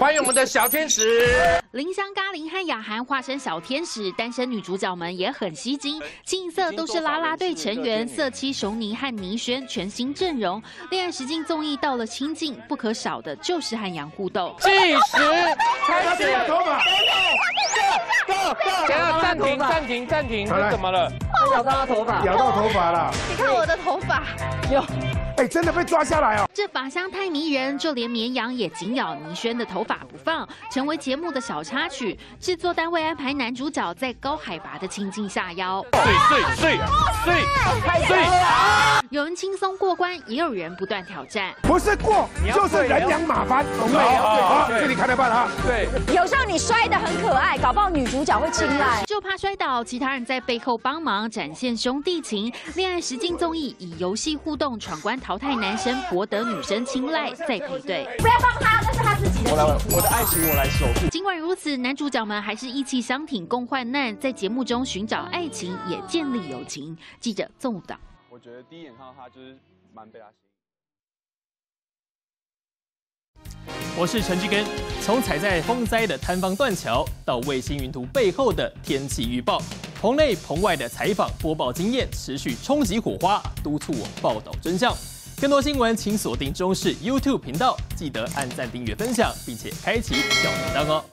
欢迎我们的小天使林香、咖林和雅涵化身小天使，单身女主角们也很吸睛，清一色都是啦啦队成员，色七熊妮和倪轩全新阵容。恋爱实境综艺到了清境，不可少的就是和杨互动。计时开始，暂停暂停暂停，这怎么了？咬到他头发，咬到头发了。你看我的头发，有。哎，真的被抓下来哦！这法香太迷人，就连绵羊也紧咬倪轩的头发不放，成为节目的小插曲。制作单位安排男主角在高海拔的情境下腰，睡睡睡睡睡。有人轻松过关，也有人不断挑战。不是过，就是人仰马翻。好，这里看得办啊。对，有时候你摔得很可爱，搞不好女主角会青睐。就怕摔倒，其他人在背后帮忙，展现兄弟情。恋爱实境综艺以游戏互动闯关。淘汰男生博得女生青睐，再配对。不要帮他，那是他自己的。我来，我的爱情我来守护。尽管如此，男主角们还是义气相挺，共患难，在节目中寻找爱情，也建立友情。记者纵武道。我觉得第一眼看到他就是蛮被他吸引。我是陈志根。从踩在风灾的坍方断桥，到卫星云图背后的天气预报。棚内棚外的采访播报经验持续冲击火花，督促我报道真相。更多新闻，请锁定中视 YouTube 频道，记得按赞、订阅、分享，并且开启小铃铛哦。